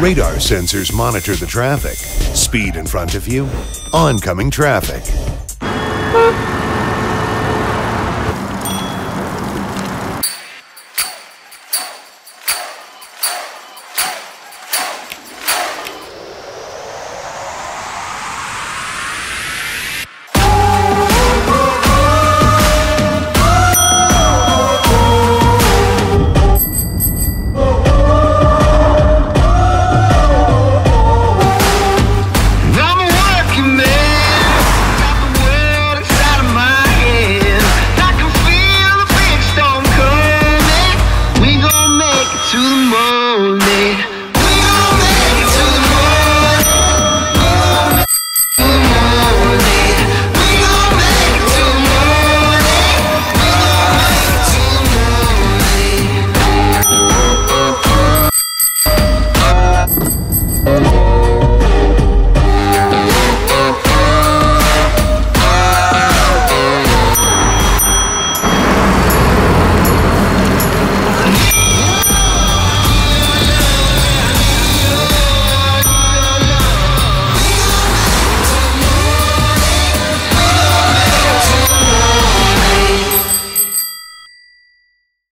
Radar sensors monitor the traffic, speed in front of you, oncoming traffic. to the morning